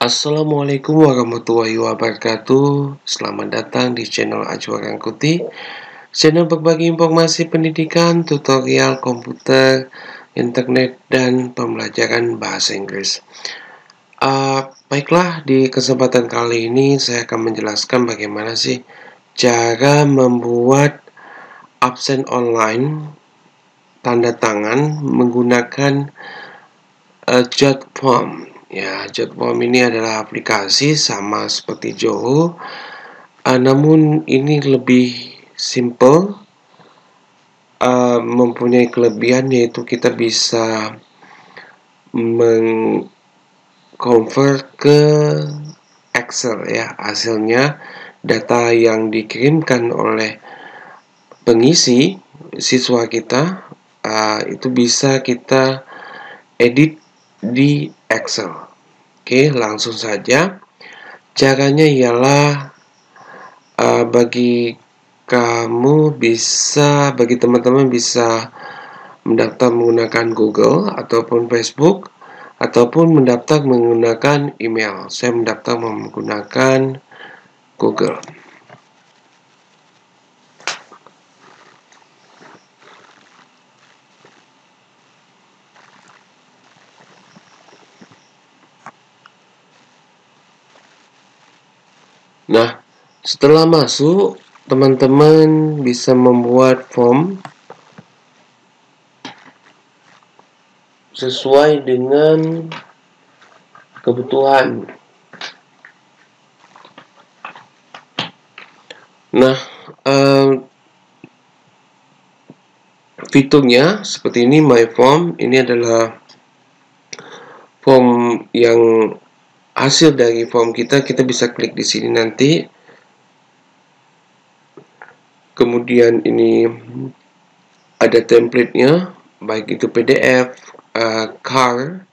Assalamualaikum warahmatullahi wabarakatuh. Selamat datang di channel Ajwa Rangkuti Channel berbagi informasi pendidikan, tutorial komputer, internet, dan pembelajaran bahasa Inggris. Uh, Baiklah, di kesempatan kali ini saya akan menjelaskan bagaimana sih cara membuat absen online tanda tangan menggunakan uh, jot form Ya, Jotform ini adalah aplikasi sama seperti Zoho, uh, namun ini lebih simple, uh, mempunyai kelebihan yaitu kita bisa mengconvert ke Excel ya hasilnya data yang dikirimkan oleh pengisi siswa kita uh, itu bisa kita edit di Excel. Oke, langsung saja. Caranya ialah uh, bagi kamu bisa, bagi teman-teman bisa mendaftar menggunakan Google ataupun Facebook ataupun mendaftar menggunakan email. Saya mendaftar menggunakan Google. Nah, setelah masuk, teman-teman bisa membuat form sesuai dengan kebutuhan. Nah, um, fiturnya seperti ini my form ini adalah form yang hasil dari form kita kita bisa klik di sini nanti kemudian ini ada template-nya baik itu PDF, uh, car,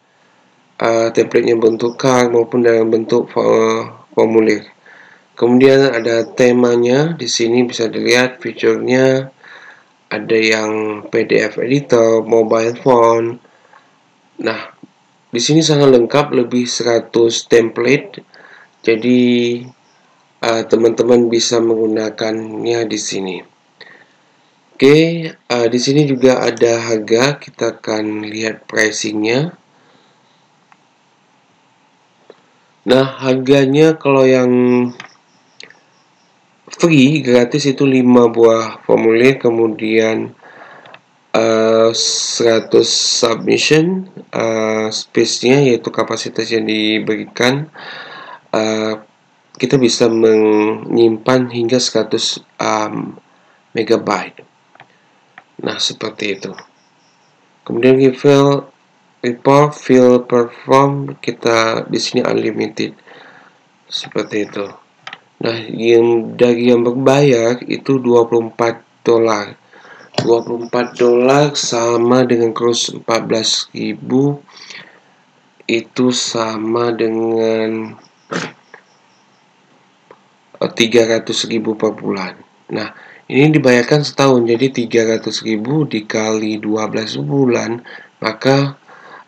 uh, template-nya bentuk car maupun dalam bentuk formulir. Kemudian ada temanya di sini bisa dilihat fiturnya ada yang PDF editor, mobile phone. Nah, di sini sangat lengkap, lebih 100 template. Jadi eh, teman-teman uh, bisa menggunakannya di sini. Oke, okay, uh, eh, di sini juga ada harga. Kita akan lihat pricingnya. Nah, harganya kalau yang free gratis itu 5 buah formulir, kemudian 100 submission uh, space-nya yaitu kapasitas yang diberikan uh, kita bisa menyimpan hingga 100 um, megabyte. Nah seperti itu. Kemudian fill report fill perform kita di sini unlimited. Seperti itu. Nah yang dari yang berbayar itu 24 dolar 24 dolar sama dengan kurs 14.000 itu sama dengan 300.000 per bulan. Nah, ini dibayarkan setahun jadi 300.000 dikali 12 bulan, maka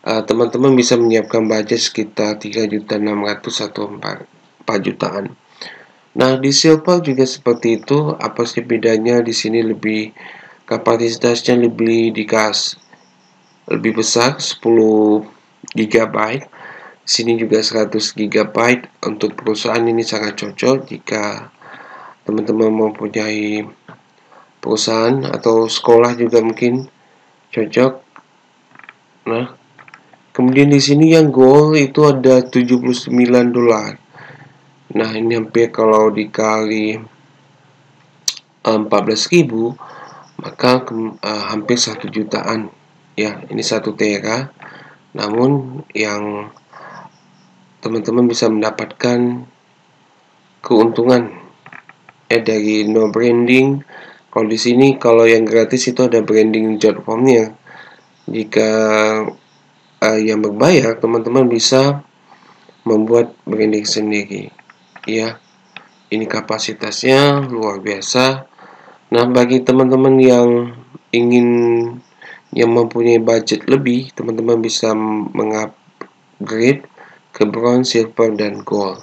eh, teman-teman uh, bisa menyiapkan budget sekitar 3.600 atau 4, 4 jutaan. Nah, di silver juga seperti itu. Apa sih bedanya di sini lebih kapasitasnya lebih dikas lebih besar 10 GB sini juga 100 GB untuk perusahaan ini sangat cocok jika teman-teman mempunyai perusahaan atau sekolah juga mungkin cocok. Nah kemudian di sini yang gold itu ada 79 dolar. Nah ini hampir kalau dikali 14.000 maka uh, hampir satu jutaan. Ya ini satu tera namun yang teman-teman bisa mendapatkan keuntungan eh dari no branding. Kalau di sini kalau yang gratis itu ada branding job formnya jika uh, yang berbayar teman-teman bisa membuat branding sendiri. Ya ini kapasitasnya luar biasa Nah, bagi teman-teman yang ingin yang mempunyai budget lebih, teman-teman bisa mengupgrade ke bronze, silver, dan gold.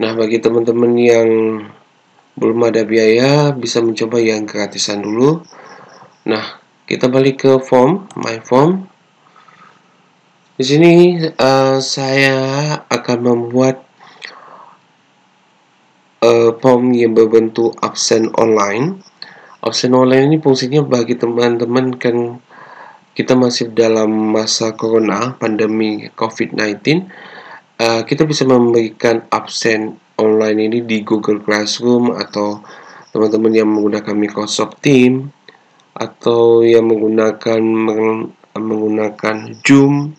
Nah, bagi teman-teman yang belum ada biaya, bisa mencoba yang gratisan dulu. Nah, kita balik ke form, my form. Di sini uh, saya akan membuat uh, form yang berbentuk absen online. Absen online ini fungsinya bagi teman-teman kan kita masih dalam masa corona, pandemi COVID-19 uh, kita bisa memberikan absen online ini di Google Classroom atau teman-teman yang menggunakan Microsoft Teams atau yang menggunakan menggunakan Zoom,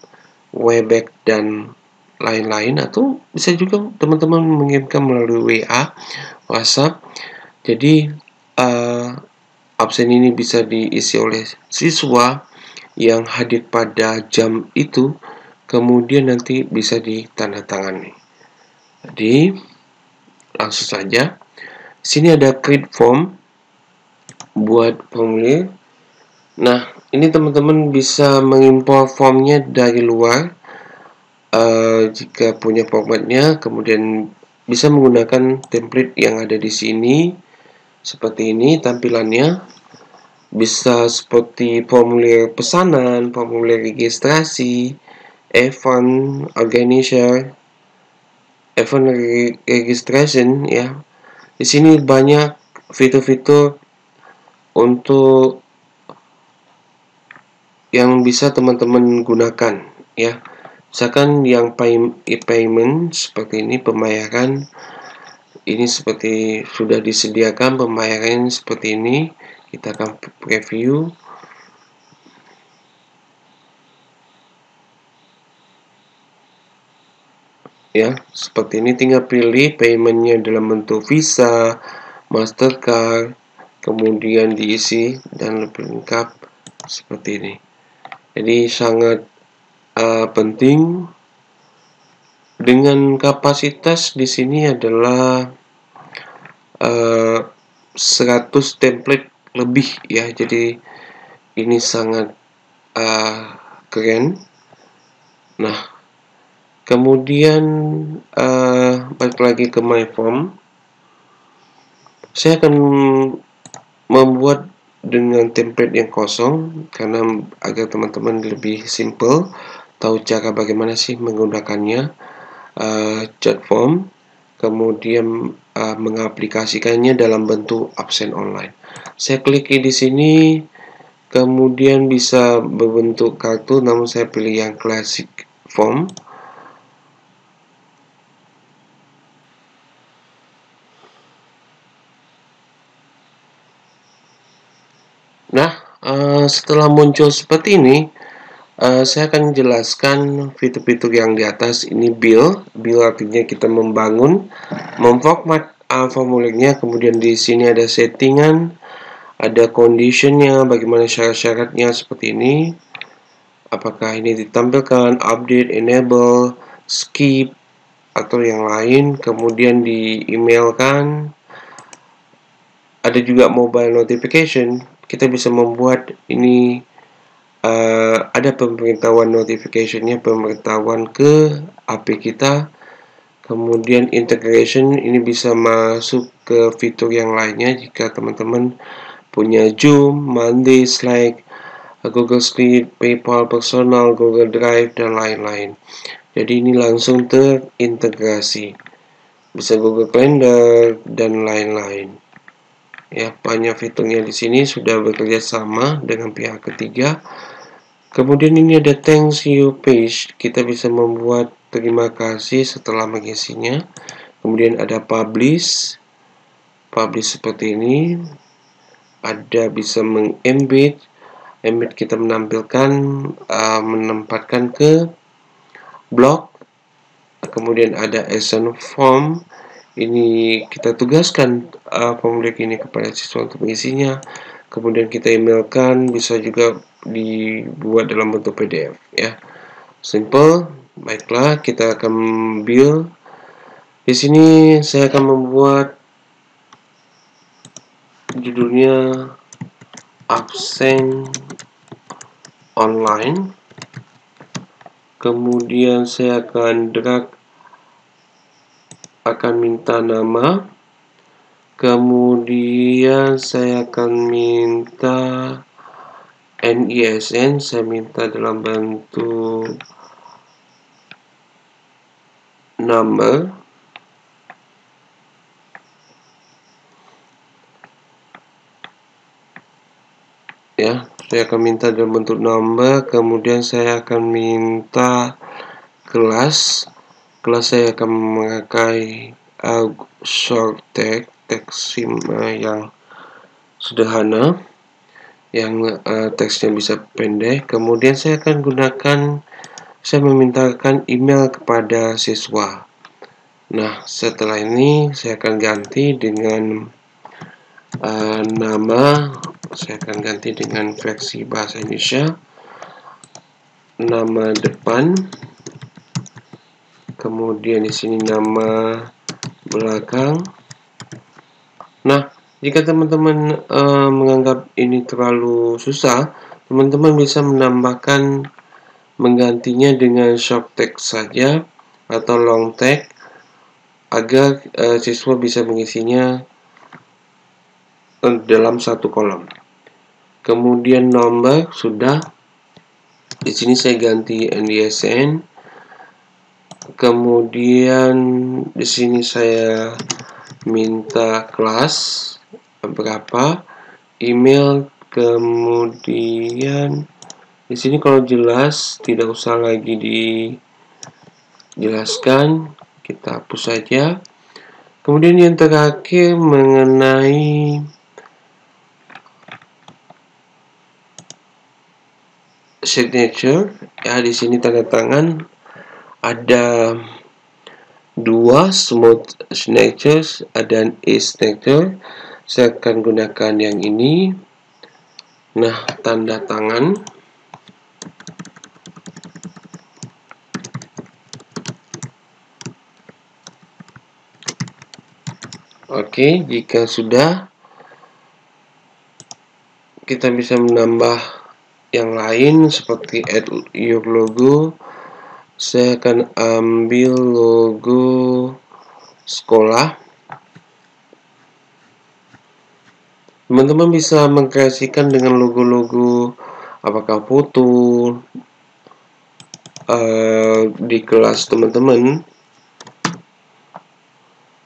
Webex dan lain-lain atau bisa juga teman-teman mengirimkan melalui WA, WhatsApp. Jadi uh, absen ini bisa diisi oleh siswa yang hadir pada jam itu kemudian nanti bisa ditandatangani. Jadi langsung saja. Sini ada create form buat formulir. Nah, ini teman-teman bisa mengimpor formnya dari luar. Uh, jika punya formatnya, kemudian bisa menggunakan template yang ada di sini seperti ini tampilannya bisa seperti formulir pesanan, formulir registrasi, event organizer, event registration ya. Di sini banyak fitur-fitur untuk yang bisa teman-teman gunakan ya. Misalkan yang pay payment seperti ini pembayaran ini seperti sudah disediakan pembayaran seperti ini. Kita akan preview. Ya seperti ini tinggal pilih paymentnya dalam bentuk Visa Mastercard kemudian diisi dan lebih lengkap seperti ini. Jadi sangat uh, penting dengan kapasitas di sini adalah uh, 100 template lebih ya. Jadi ini sangat uh, keren. Nah kemudian uh, balik lagi ke my form. Saya akan membuat dengan template yang kosong karena agar teman-teman lebih simple tahu cara bagaimana sih menggunakannya uh, chat form kemudian uh, mengaplikasikannya dalam bentuk absen online. Saya klik di sini kemudian bisa berbentuk kartu namun saya pilih yang classic form. Nah, uh, setelah muncul seperti ini, uh, saya akan jelaskan fitur-fitur yang di atas. Ini build, build artinya kita membangun, memformat uh, formulirnya, kemudian di sini ada settingan, ada conditionnya, bagaimana syarat-syaratnya seperti ini. Apakah ini ditampilkan, update, enable, skip, atau yang lain, kemudian di emailkan. Ada juga mobile notification, kita bisa membuat ini uh, ada pemberitahuan notificationnya pemberitahuan ke HP kita kemudian integration ini bisa masuk ke fitur yang lainnya jika teman-teman punya Zoom, Monday, Slack, Google Sheet, PayPal personal, Google Drive dan lain-lain. Jadi ini langsung terintegrasi. Bisa Google Calendar dan lain-lain ya banyak fiturnya di sini sudah bekerja sama dengan pihak ketiga. Kemudian ini ada thanks you page. Kita bisa membuat terima kasih setelah mengisinya. Kemudian ada publish. Publish seperti ini. Ada bisa mengembed. Embed kita menampilkan uh, menempatkan ke blog. Kemudian ada action form ini kita tugaskan uh, formulir ini kepada siswa untuk mengisinya. Kemudian kita emailkan bisa juga dibuat dalam bentuk PDF ya. Simple baiklah kita akan build di sini saya akan membuat judulnya absen online. Kemudian saya akan drag akan minta nama. Kemudian saya akan minta NISN saya minta dalam bentuk number ya saya akan minta dalam bentuk number kemudian saya akan minta kelas kelas saya akan memakai uh, short tag tag sim uh, yang sederhana yang uh, teksnya bisa pendek. Kemudian saya akan gunakan saya memintakan email kepada siswa. Nah setelah ini saya akan ganti dengan uh, nama saya akan ganti dengan versi bahasa Indonesia. Nama depan kemudian di sini nama belakang. Nah jika teman-teman uh, menganggap ini terlalu susah teman-teman bisa menambahkan menggantinya dengan short text saja atau long text agar uh, siswa bisa mengisinya dalam satu kolom. Kemudian nomor sudah. Di sini saya ganti NDSN kemudian di sini saya minta kelas berapa? Email kemudian di sini kalau jelas tidak usah lagi dijelaskan kita hapus saja. Kemudian yang terakhir mengenai signature ya di sini tanda tangan ada dua smooth signatures ada e signature saya akan gunakan yang ini. Nah tanda tangan. Oke, jika sudah kita bisa menambah yang lain seperti add your logo saya akan ambil logo sekolah. Teman-teman bisa mengkreasikan dengan logo-logo apakah foto uh, di kelas teman-teman.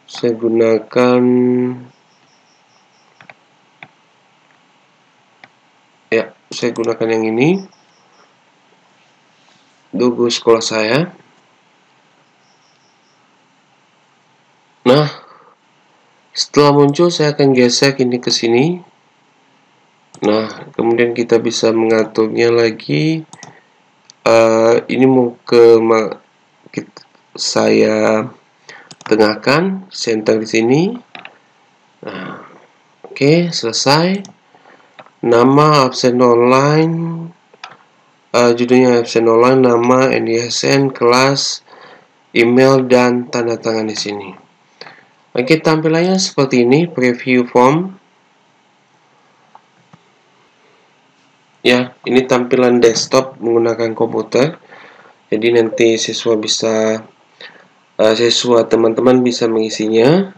Saya gunakan saya gunakan yang ini logo sekolah saya. Nah setelah muncul saya akan gesek ini ke sini. Nah kemudian kita bisa mengaturnya lagi. Uh, ini mau ke saya tengahkan center di sini. Nah, oke okay, selesai. Nama absen online uh, judulnya absen online nama NDSN kelas email dan tanda tangan di sini. Oke tampilannya seperti ini preview form. Ya ini tampilan desktop menggunakan komputer. Jadi nanti siswa bisa uh, siswa teman-teman bisa mengisinya.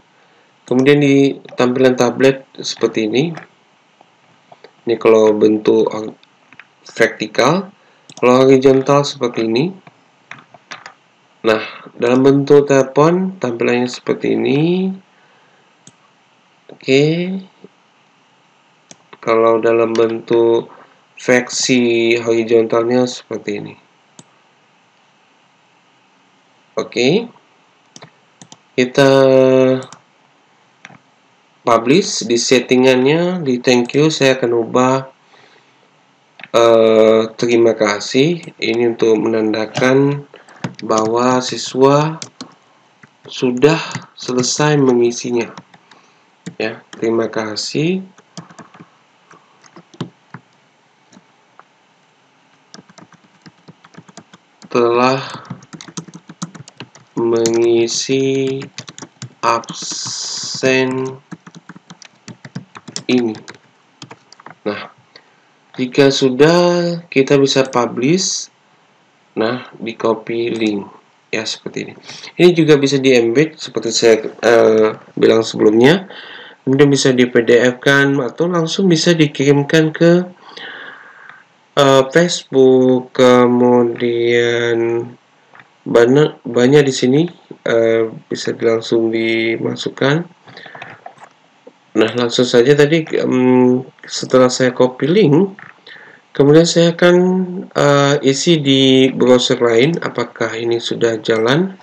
Kemudian di tampilan tablet seperti ini. Ini kalau bentuk vertikal kalau horizontal seperti ini. Nah dalam bentuk telepon tampilannya seperti ini. Oke. Kalau dalam bentuk versi horizontalnya seperti ini. Oke. Kita publish di settingannya di thank you. Saya akan ubah uh, terima kasih. Ini untuk menandakan bahwa siswa sudah selesai mengisinya. Ya terima kasih. Telah mengisi absen ini. Nah, jika sudah kita bisa publish Nah, di copy link ya seperti ini. Ini juga bisa di embed seperti saya uh, bilang sebelumnya. Kemudian bisa di PDF kan atau langsung bisa dikirimkan ke uh, Facebook. Kemudian banyak banyak di sini uh, bisa langsung dimasukkan. Nah, langsung saja tadi um, setelah saya copy link Kemudian saya akan uh, isi di browser lain apakah ini sudah jalan.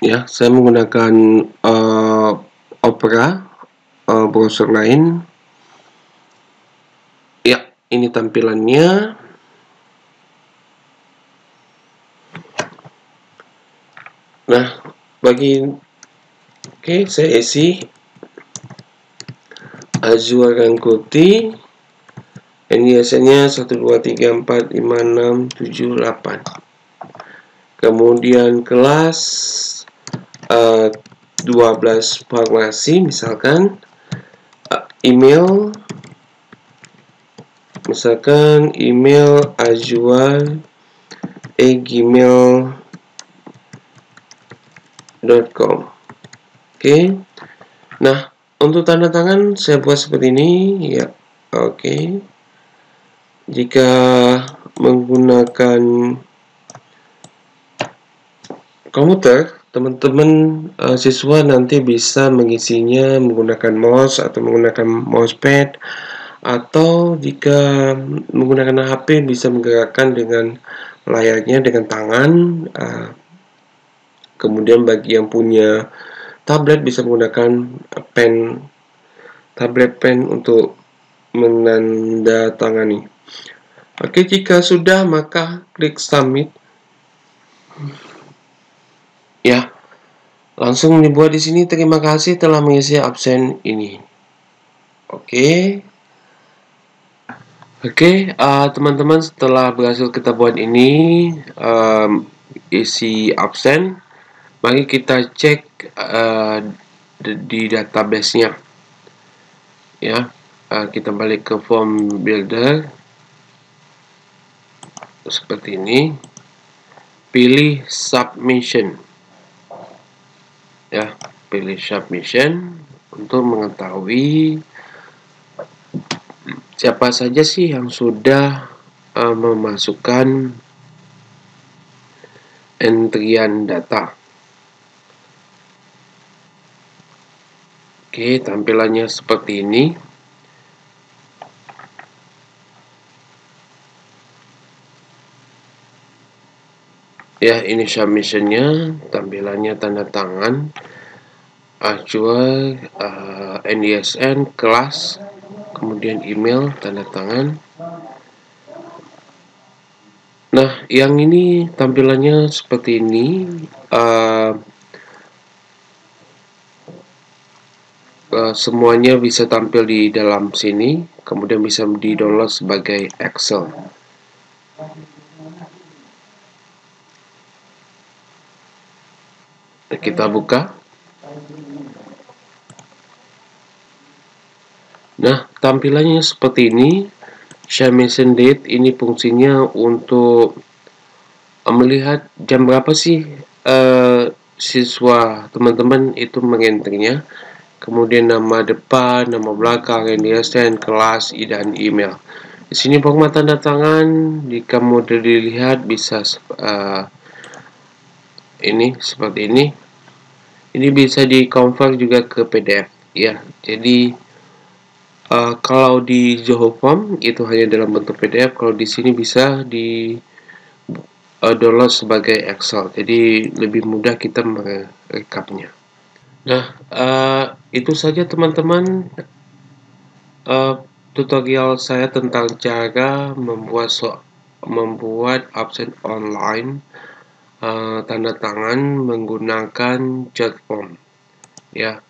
Ya, saya menggunakan uh, Opera uh, browser lain. Ya, ini tampilannya. Nah, bagi oke okay, saya isi Azure Kuti NISN-nya 1234567 kemudian kelas uh, 12 farmasi misalkan uh, email. Misalkan email Azure e gmail com. Oke. Nah untuk tanda tangan saya buat seperti ini ya. Oke. Jika menggunakan komputer teman-teman uh, siswa nanti bisa mengisinya menggunakan mouse atau menggunakan mousepad atau jika menggunakan HP bisa menggerakkan dengan layarnya dengan tangan uh, Kemudian bagi yang punya tablet bisa menggunakan pen tablet pen untuk menandatangani. Oke, jika sudah maka klik submit. Ya. Langsung dibuat di sini. Terima kasih telah mengisi absen ini. Oke. Oke, uh, teman-teman setelah berhasil kita buat ini um, isi absen mari kita cek uh, di database-nya. Ya uh, kita balik ke form builder. Seperti ini. Pilih submission. Ya pilih submission untuk mengetahui siapa saja sih yang sudah uh, memasukkan entrian data Oke, tampilannya seperti ini. Ya, ini submissionnya, tampilannya tanda tangan, actual, uh, eh, NISN, kelas, kemudian email, tanda tangan. Nah, yang ini tampilannya seperti ini. Uh, semuanya bisa tampil di dalam sini kemudian bisa di download sebagai Excel. Kita buka. Nah tampilannya seperti ini. Share mention date ini fungsinya untuk melihat jam berapa sih uh, siswa teman-teman itu mengentrinya kemudian nama depan, nama belakang, NDSN, kelas, dan email. Di sini format tanda tangan, jika model dilihat bisa uh, ini seperti ini. Ini bisa di convert juga ke PDF ya. Jadi uh, kalau di Zoho Form itu hanya dalam bentuk PDF, kalau di sini bisa di uh, download sebagai Excel. Jadi lebih mudah kita merekapnya. Nah, uh, itu saja teman-teman uh, tutorial saya tentang cara membuat so membuat absen online uh, tanda tangan menggunakan chat form. Ya.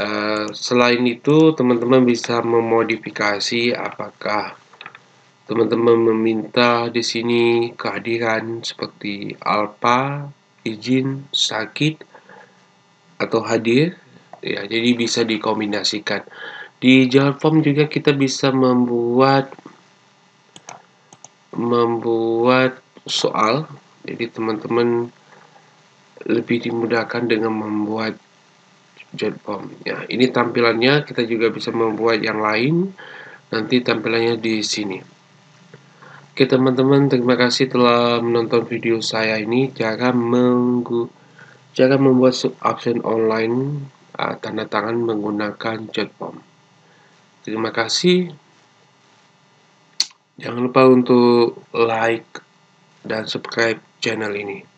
Uh, selain itu, teman-teman bisa memodifikasi apakah teman-teman meminta di sini kehadiran seperti alpha, izin, sakit, atau hadir ya jadi bisa dikombinasikan. Di jawab form juga kita bisa membuat membuat soal. Jadi teman-teman lebih dimudahkan dengan membuat form. Ya ini tampilannya kita juga bisa membuat yang lain. Nanti tampilannya di sini. Oke teman-teman terima kasih telah menonton video saya ini. Cara menggu cara membuat absen online uh, tanda tangan menggunakan job form terima kasih. Jangan lupa untuk like dan subscribe channel ini